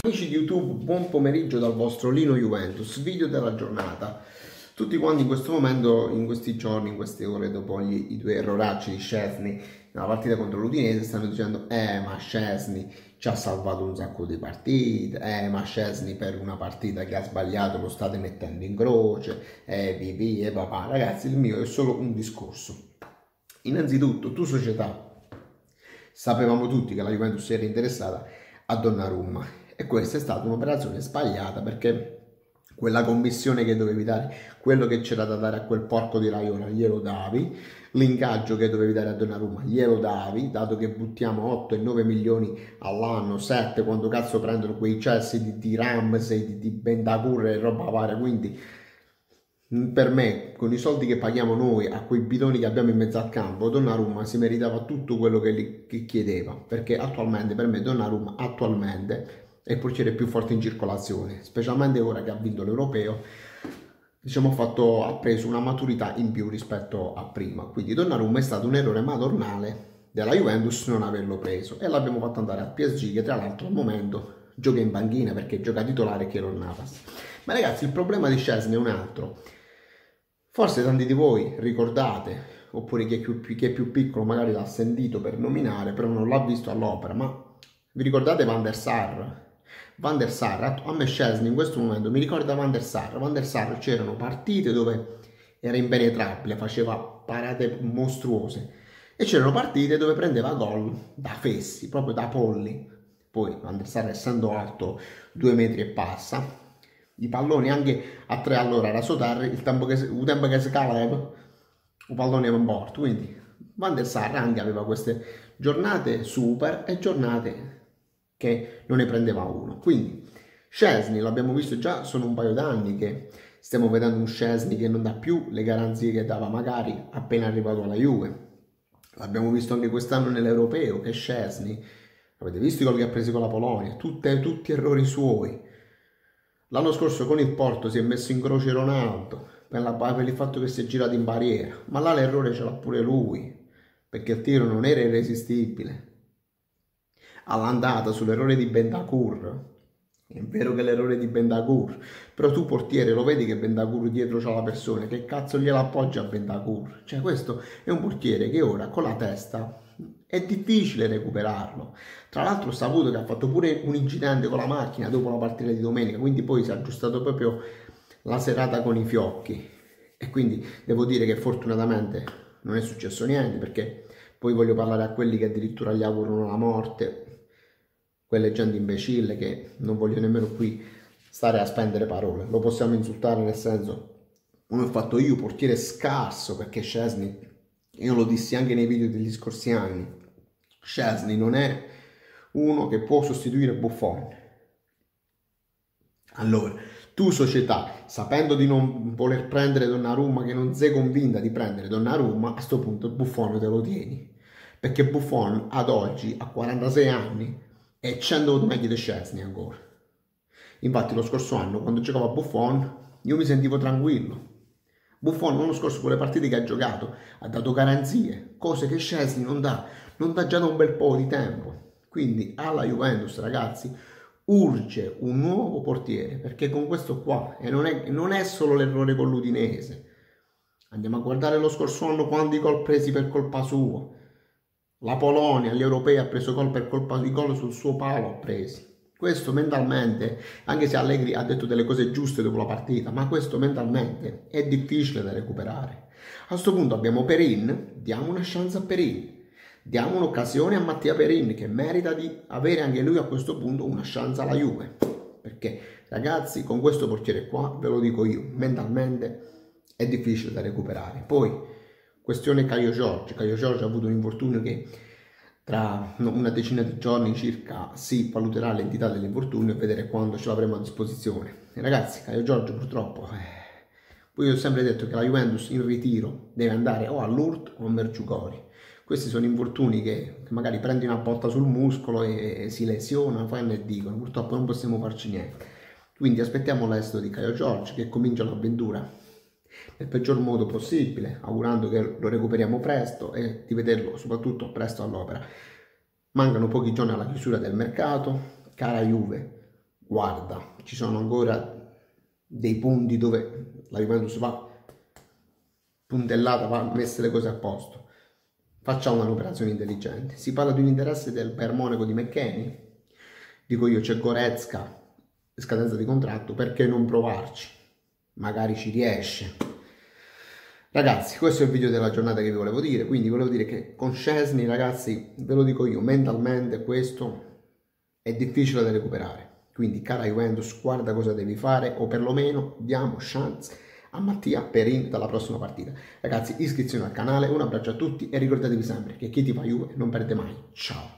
Amici di YouTube, buon pomeriggio dal vostro Lino Juventus, video della giornata. Tutti quanti in questo momento, in questi giorni, in queste ore, dopo gli, i due erroracci di Scesni nella partita contro l'Udinese, stanno dicendo eh ma Scesni ci ha salvato un sacco di partite, eh ma Scesni per una partita che ha sbagliato lo state mettendo in croce, eh pipì e papà. Ragazzi, il mio è solo un discorso. Innanzitutto, tu società, sapevamo tutti che la Juventus era interessata a Donnarumma e questa è stata un'operazione sbagliata perché quella commissione che dovevi dare, quello che c'era da dare a quel porco di Raiola, glielo davi, l'ingaggio che dovevi dare a Donnarumma, glielo davi, dato che buttiamo 8 e 9 milioni all'anno, 7, quando cazzo prendono quei cessi di, di Ramsey, di, di Bentacur e roba varia, quindi per me, con i soldi che paghiamo noi a quei bidoni che abbiamo in mezzo al campo, Donnarumma si meritava tutto quello che, gli, che chiedeva, perché attualmente, per me, Donnarumma attualmente il portiere più forte in circolazione, specialmente ora che ha vinto l'europeo, diciamo fatto, ha preso una maturità in più rispetto a prima. Quindi Donnarumma è stato un errore madornale della Juventus non averlo preso e l'abbiamo fatto andare al PSG che tra l'altro al momento gioca in banchina perché gioca titolare Chiron Navas. Ma ragazzi il problema di Scesni è un altro. Forse tanti di voi ricordate, oppure chi è più, chi è più piccolo magari l'ha sentito per nominare, però non l'ha visto all'opera, ma vi ricordate Van der Sar? Van der Sar, a me Scesni in questo momento mi ricorda Van der Sar, Van der Sar c'erano partite dove era impenetrabile, faceva parate mostruose. E c'erano partite dove prendeva gol da fessi, proprio da polli. Poi Van der Sar essendo alto due metri e passa, i palloni anche a tre all'ora da sotare, il tempo che, il tempo che si calava, il pallone era morto, quindi Van der Sar anche aveva queste giornate super e giornate che non ne prendeva uno. Quindi Scesni, l'abbiamo visto già, sono un paio d'anni che stiamo vedendo un Scesni che non dà più le garanzie che dava magari appena arrivato alla Juve. L'abbiamo visto anche quest'anno nell'Europeo, che Scesni, avete visto quello che ha preso con la Polonia, Tutte, tutti errori suoi. L'anno scorso con il Porto si è messo in croce Ronaldo per, la, per il fatto che si è girato in barriera, ma là l'errore ce l'ha pure lui, perché il tiro non era irresistibile all'andata sull'errore di Bentancur. È vero che l'errore di Bentancur, però tu portiere lo vedi che Bentancur dietro c'ha la persona, che cazzo gliela appoggia a Bentancur? Cioè questo è un portiere che ora con la testa è difficile recuperarlo. Tra l'altro ho saputo che ha fatto pure un incidente con la macchina dopo la partita di domenica, quindi poi si è aggiustato proprio la serata con i fiocchi. E quindi devo dire che fortunatamente non è successo niente perché poi voglio parlare a quelli che addirittura gli augurano la morte quelle gente imbecille che non voglio nemmeno qui stare a spendere parole. Lo possiamo insultare nel senso, come ho fatto io, portiere scarso, perché Scesni, io lo dissi anche nei video degli scorsi anni, Scesni non è uno che può sostituire Buffon. Allora, tu società, sapendo di non voler prendere Donnarumma, che non sei convinta di prendere Donnarumma, a questo punto Buffon te lo tieni. Perché Buffon ad oggi, a 46 anni, e ci hanno meglio di Scesni ancora. Infatti lo scorso anno, quando giocava Buffon, io mi sentivo tranquillo. Buffon l'anno scorso con le partite che ha giocato ha dato garanzie, cose che Scesni non dà, non dà già da un bel po' di tempo. Quindi alla Juventus, ragazzi, urge un nuovo portiere, perché con questo qua, e non è, non è solo l'errore con l'Udinese, andiamo a guardare lo scorso anno quanti gol presi per colpa sua, la Polonia, gli europei ha preso gol per colpa di gol sul suo palo, ha presi. Questo mentalmente, anche se Allegri ha detto delle cose giuste dopo la partita, ma questo mentalmente è difficile da recuperare. A questo punto abbiamo Perin, diamo una chance a Perin. Diamo un'occasione a Mattia Perin che merita di avere anche lui a questo punto una chance alla Juve. Perché ragazzi, con questo portiere qua, ve lo dico io, mentalmente è difficile da recuperare. Poi Questione Caio Giorgio. Caio Giorgio ha avuto un infortunio che tra una decina di giorni circa si valuterà l'entità dell'infortunio e vedere quando ce l'avremo a disposizione. E ragazzi, Caio Giorgio purtroppo... Eh, poi ho sempre detto che la Juventus in ritiro deve andare o all'Urt o a Mergiugori. Questi sono infortuni che, che, magari prendi una botta sul muscolo e, e si lesionano, fanno e dicono. Purtroppo non possiamo farci niente. Quindi aspettiamo l'esito di Caio Giorgio che comincia l'avventura nel peggior modo possibile, augurando che lo recuperiamo presto e di vederlo soprattutto presto all'opera. Mancano pochi giorni alla chiusura del mercato, cara Juve, guarda, ci sono ancora dei punti dove la Juventus va puntellata, va messe le cose a posto. Facciamo un'operazione intelligente. Si parla di un interesse del per Monaco di McKenny. Dico io, c'è Goretzka, scadenza di contratto, perché non provarci? Magari ci riesce. Ragazzi, questo è il video della giornata che vi volevo dire, quindi volevo dire che con Scesni, ragazzi, ve lo dico io, mentalmente questo è difficile da recuperare. Quindi, cara Juventus, guarda cosa devi fare o perlomeno diamo chance a Mattia Perin dalla prossima partita. Ragazzi, iscrizione al canale, un abbraccio a tutti e ricordatevi sempre che chi ti fa Juve non perde mai. Ciao!